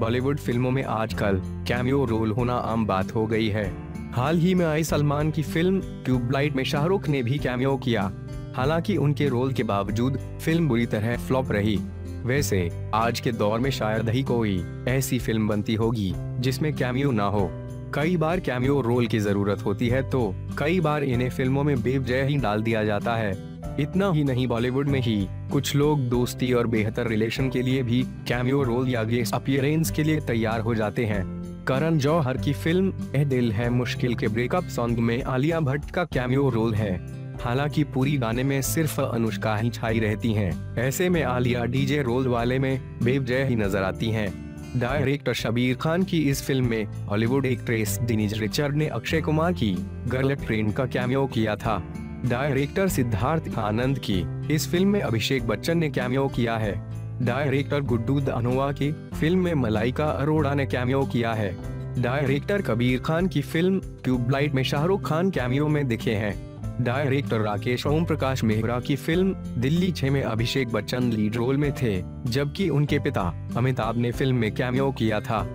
बॉलीवुड फ़िल्मों में आजकल कैमियो रोल होना आम बात हो गई है। हाल ही में आई सलमान की फ़िल्म ट्यूबलाइट में शाहरुख ने भी कैमियो किया। हालाँकि उनके रोल के बावजूद फ़िल्म बुरी तरह फ्लॉप रही। वैसे, आज के दौर में शायद ही कोई ऐसी फ़िल्म बनती होगी जिसमें कैमियो ना हो। कई बार कैमियो रोल की ज़रूरत होती है तो कई बार इन्हें फ़िल्मों में बेवजह ही डाल दिया जाता है। इतना ही नहीं, बॉलीवुड में ही कुछ लोग दोस्ती और बेहतर रिलेशन के लिए भी कैमियो रोल या गेस्ट अपीयरेंस के लिए तैयार हो जाते हैं करण जौहर की फ़िल्म ए दिल है मुश्किल के ब्रेकअप सॉन्ग में आलिया भट्ट का कैमियो रोल है हालाँकि पूरी गाने में सिर्फ़ अनुष्का ही छाई रहती हैं। ऐसे में आलिया डीजे रोल वाले में बेवजह ही नज़र आती हैं। डायरेक्टर शबीर खान की इस फ़िल्म में हॉलीवुड एक्ट्रेस डिनीज रिचर्ड ने अक्षय कुमार की गर्ल ट्रेन का कैमियो किया था डायरेक्टर सिद्धार्थ आनंद की इस फ़िल्म में अभिषेक बच्चन ने कैमियो किया है। डायरेक्टर गुड्डू दानोवा की फ़िल्म में मलाइका अरोड़ा ने कैमियो किया है। डायरेक्टर कबीर खान की फ़िल्म ट्यूबलाइट में शाहरुख खान कैमियो में दिखे हैं। डायरेक्टर राकेश ओम प्रकाश मेहरा की फ़िल्म दिल्ली छह में अभिषेक बच्चन लीड रोल में थे, जबकि उनके पिता अमिताभ ने फ़िल्म में कैमियो किया था।